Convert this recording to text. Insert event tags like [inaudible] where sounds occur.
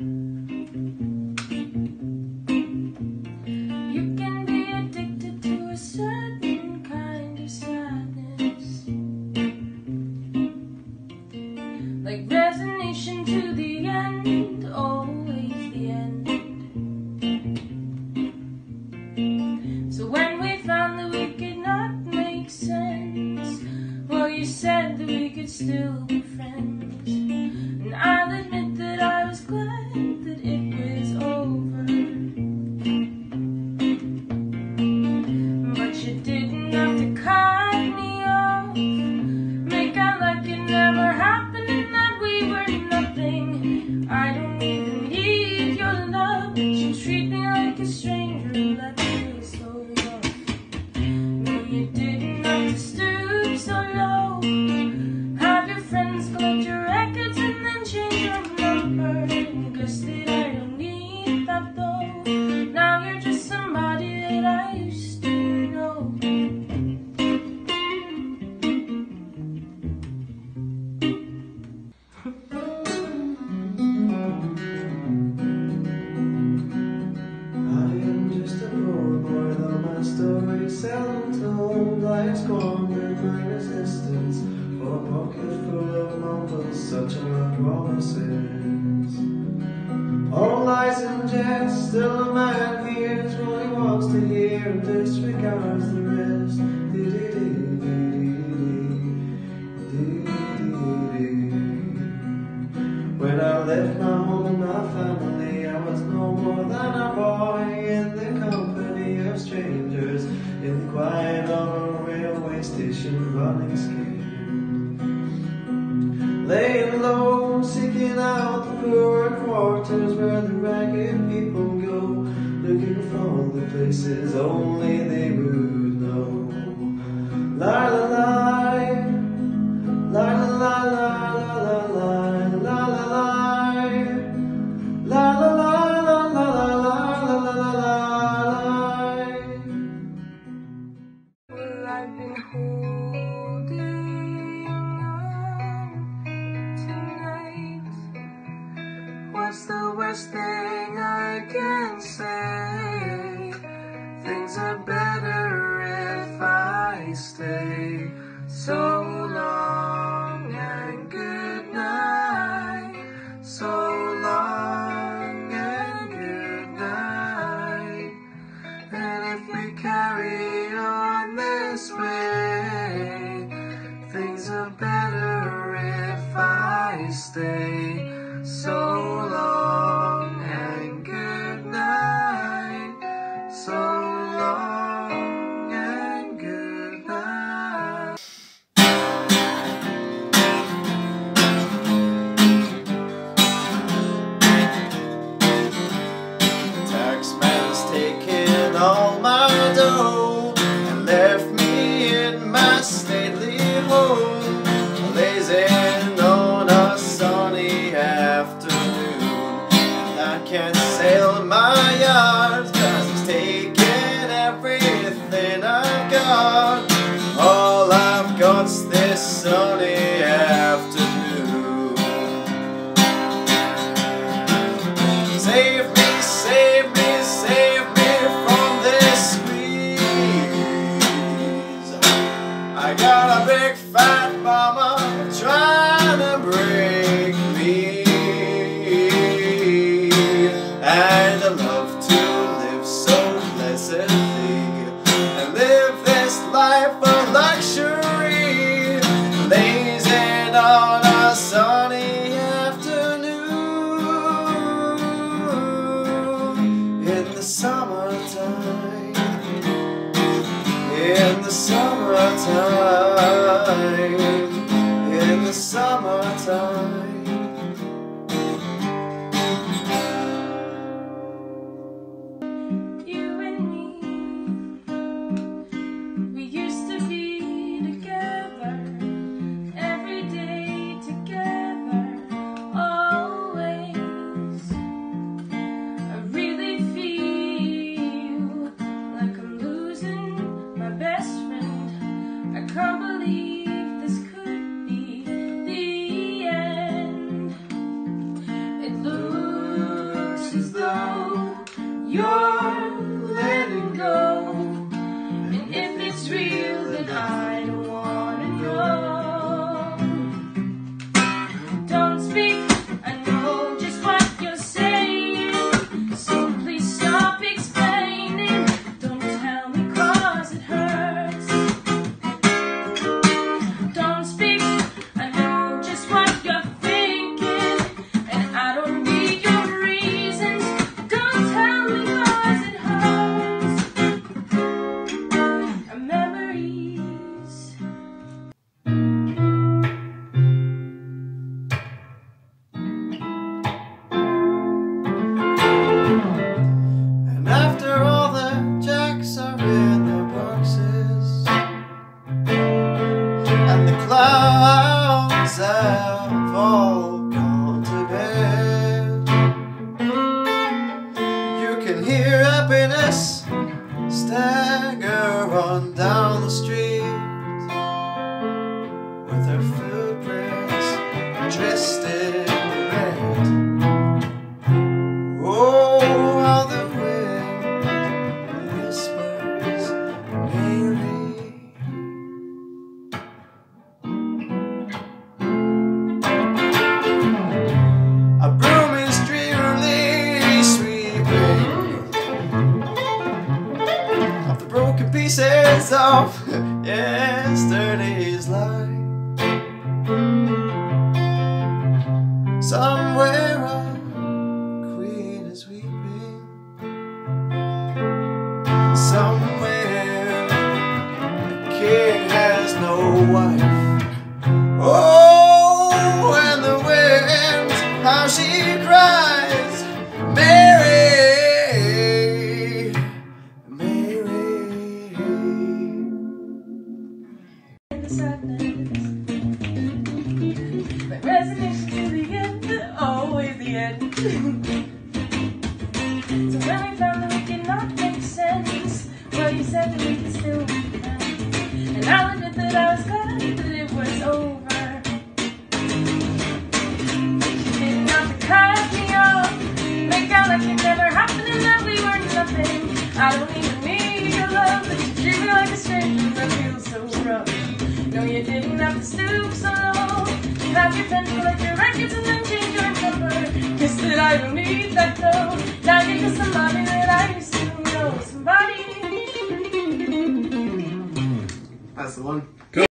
Like resignation to the end, always the end. So when we found that we could not make sense, well, you said that we could still be friends. Have my resistance for a pocket full of mumbles, such are promises. All lies and jest, still a man hears what he wants to hear and disregards the rest. Station, running scared. Laying low, seeking out the poorer quarters where the ragged people go, looking for the places only they would know. La la So long and good night. So long and good night. And if we carry on this way, things are better if I stay. My stately home, blazing on a sunny afternoon. And I can't sail my yacht 'cause he's taken everything I've got. All I've got's this sunny afternoon. I got a big fat In the summertime. Believe and the clouds have pieces of yesterday's light. Somewhere sadness. But resignation to the end, always the end. [laughs] so when we found that we could not make sense, well, you said that we could still be friends. And I'll admit that I was glad that it was over. Like it never happened and that we were nothing. I don't even need your love, but you treat me like a stranger No, you didn't have to stoop so low. You have your pen, collect your records, and then change your number. Guess that I don't need that though. Now you're just somebody that I used to know. Somebody. That's the one.